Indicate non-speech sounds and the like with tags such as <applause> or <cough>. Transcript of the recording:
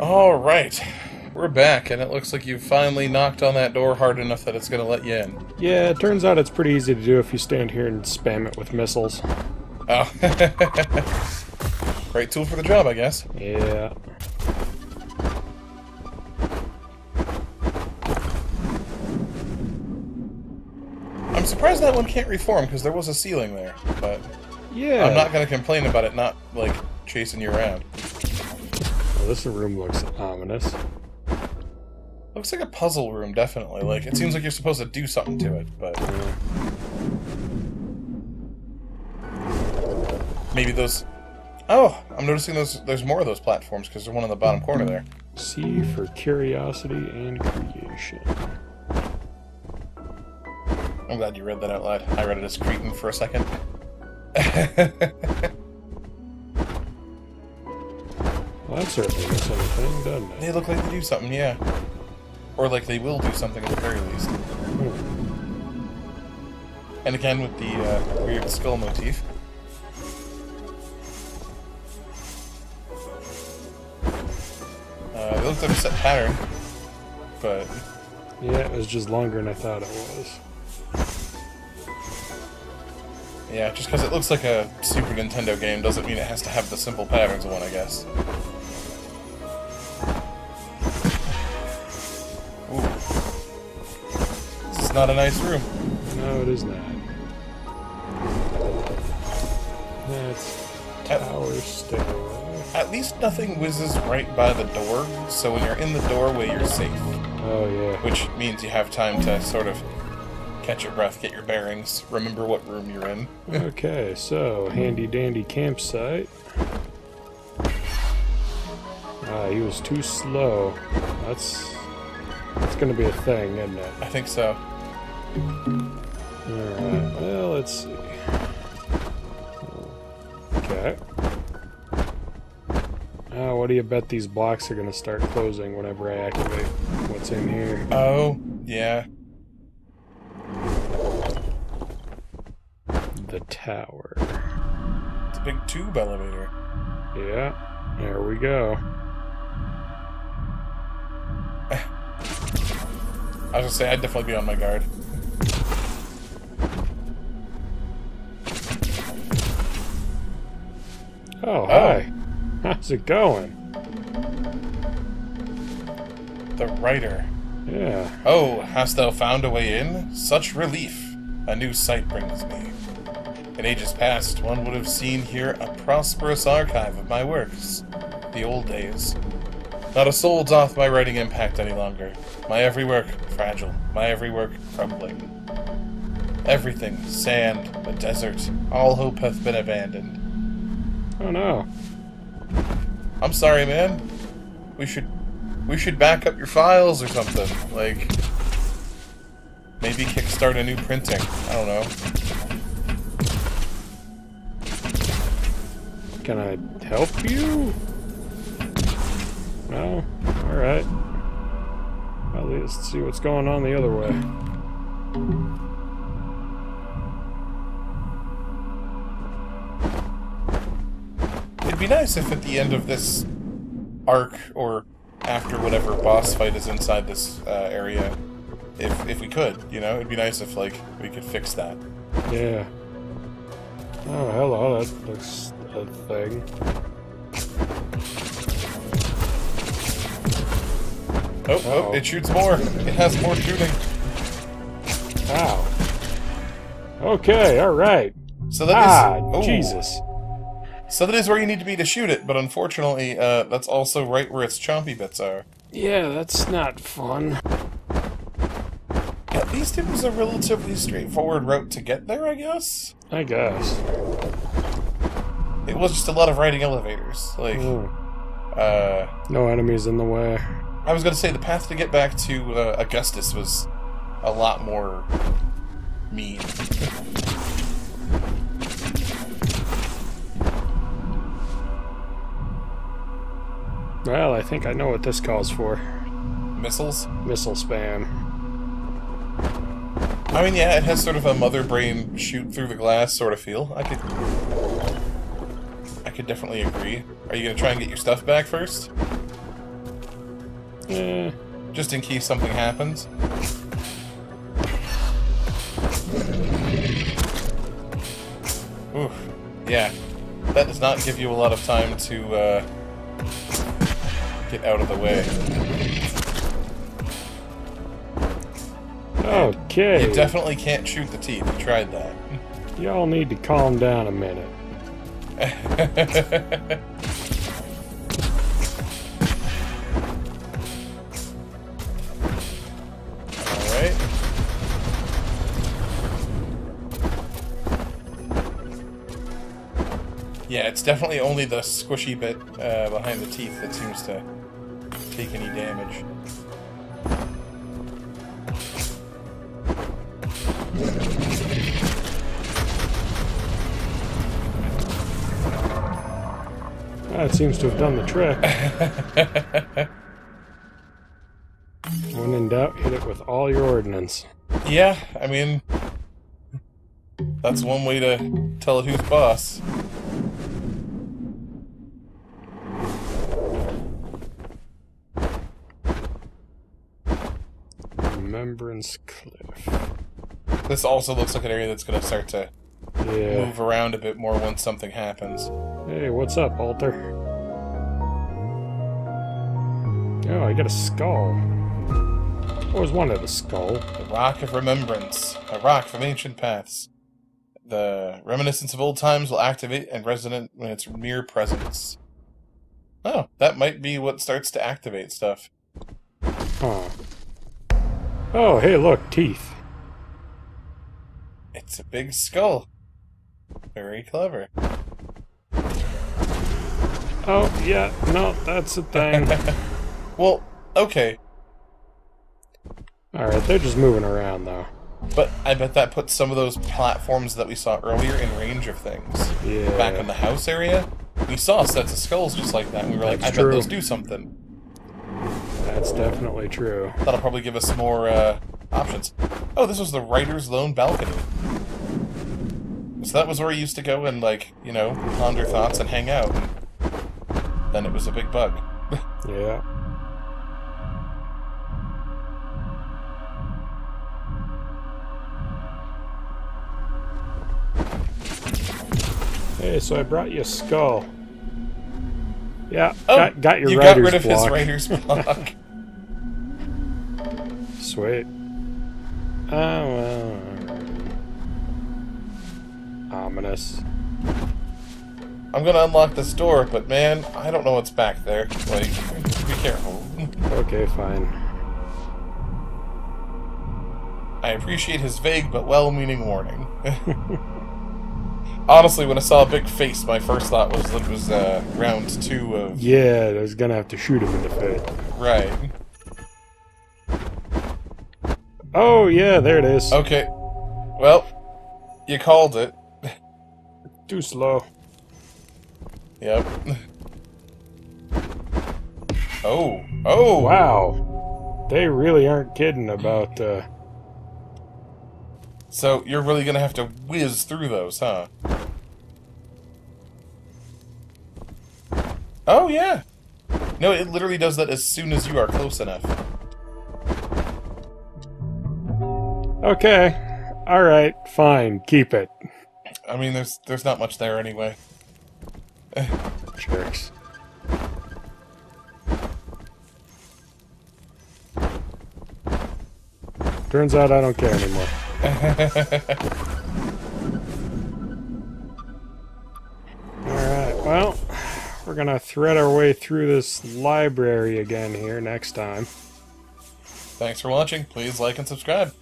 All right. We're back, and it looks like you've finally knocked on that door hard enough that it's going to let you in. Yeah, it turns out it's pretty easy to do if you stand here and spam it with missiles. Oh. <laughs> Great tool for the job, I guess. Yeah. I'm surprised that one can't reform, because there was a ceiling there. But Yeah. I'm not going to complain about it not, like, chasing you around. This room looks ominous. Looks like a puzzle room, definitely. Like, it seems like you're supposed to do something to it, but... Maybe those... Oh, I'm noticing those. there's more of those platforms, because there's one in the bottom corner there. C for curiosity and creation. I'm glad you read that out loud. I read it as Cretan for a second. <laughs> Well, that certainly doesn't it? they look like they do something, yeah. Or like they will do something at the very least. Hmm. And again with the uh, weird skull motif. Uh, it looks like a set pattern, but Yeah, it was just longer than I thought it was. yeah, just because it looks like a Super Nintendo game doesn't mean it has to have the simple patterns one, I guess. Not a nice room. No, it is not. That's At, tower stairway. at least nothing whizzes right by the door, so when you're in the doorway, you're safe. Oh, yeah. Which means you have time to sort of catch your breath, get your bearings, remember what room you're in. Okay, so handy dandy campsite. Ah, he was too slow. That's that's gonna be a thing, isn't it? I think so. Alright, well, let's see. Okay. Ah, what do you bet these blocks are gonna start closing whenever I activate what's in here? Oh, yeah. The tower. It's a big tube elevator. Yeah, there we go. <laughs> I was gonna say, I'd definitely be on my guard. Oh, oh, hi. How's it going? The writer. Yeah. Oh, hast thou found a way in? Such relief a new sight brings me. In ages past, one would have seen here a prosperous archive of my works. The old days. Not a soul doth my writing impact any longer. My every work fragile, my every work crumbling. Everything, sand, the desert, all hope hath been abandoned. Oh no. I'm sorry, man. We should we should back up your files or something. Like maybe kickstart a new printing. I don't know. Can I help you? No? Alright. Well, let's see what's going on the other way. Be nice if at the end of this arc or after whatever boss fight is inside this uh, area, if if we could, you know, it'd be nice if like we could fix that. Yeah. Oh, hello, that looks a thing. Oh, oh, Uh-oh. it shoots more. It has more shooting. Wow. Okay, alright. So that is Ah, oh. Jesus. So that is where you need to be to shoot it, but unfortunately, uh, that's also right where its chompy bits are. Yeah, that's not fun. At least it was a relatively straightforward route to get there, I guess. I guess. It was just a lot of riding elevators. Like, uh, no enemies in the way. I was gonna say the path to get back to uh, Augustus was a lot more mean. Well, I think I know what this calls for. Missiles. Missile spam. I mean, yeah, it has sort of a mother brain shoot through the glass sort of feel. I could, I could definitely agree. Are you gonna try and get your stuff back first? Eh, just in case something happens. Oof. Yeah. That does not give you a lot of time to uh, get out of the way. okay. You definitely can't shoot the teeth. You tried that. Y'all need to calm down a minute. Alright. Yeah, it's definitely only the squishy bit uh, behind the teeth that seems to take any damage. That seems to have done the trick. <laughs> when in doubt, hit it with all your ordnance. Yeah, I mean, that's one way to tell it who's boss. Remembrance Cliff. This also looks like an area that's going to start to Yeah. move around a bit more once something happens. Hey, what's up, Alter? Oh, I got a skull. Always wanted a skull. The Rock of Remembrance, a rock from ancient paths. The reminiscence of old times will activate and resonate when its mere presence. Oh, that might be what starts to activate stuff. Huh. Oh, hey, look, teeth. It's a big skull. Very clever. Oh, yeah, no, that's a thing. <laughs> Well, okay, Alright, they're just moving around, though. but I bet that puts some of those platforms that we saw earlier in range of things. Yeah. Back in the house area, we saw sets of skulls just like that, and we were like, That's I true. bet those do something. That's definitely true. That'll probably give us more uh, options. Oh, this was the writer's lone balcony. So that was where he used to go and, like, you know, ponder thoughts and hang out. Then it was a big bug. <laughs> Yeah. Hey, so I brought you a skull. Yeah, Oh, got, got your you got rid of block. his writer's <laughs> block. Sweet. Oh, well. Ominous. I'm gonna unlock this door, but man, I don't know what's back there. Like, be careful. Okay, fine. I appreciate his vague but well-meaning warning. <laughs> Honestly, when I saw a big face, my first thought was it was uh, round two of Yeah, I was gonna have to shoot him in the face. right. Oh, yeah, there it is. Okay, well, you called it. Too slow. Yep. Oh, oh, Wow. They really aren't kidding about, uh... So you're really gonna have to whiz through those, huh? Oh yeah. No, it literally does that as soon as you are close enough. Okay. Alright, fine. Keep it. I mean, there's there's not much there anyway. Jerks. Turns out I don't care anymore. <laughs> Alright, well, we're gonna thread our way through this library again here next time. Thanks for watching. Please like and subscribe.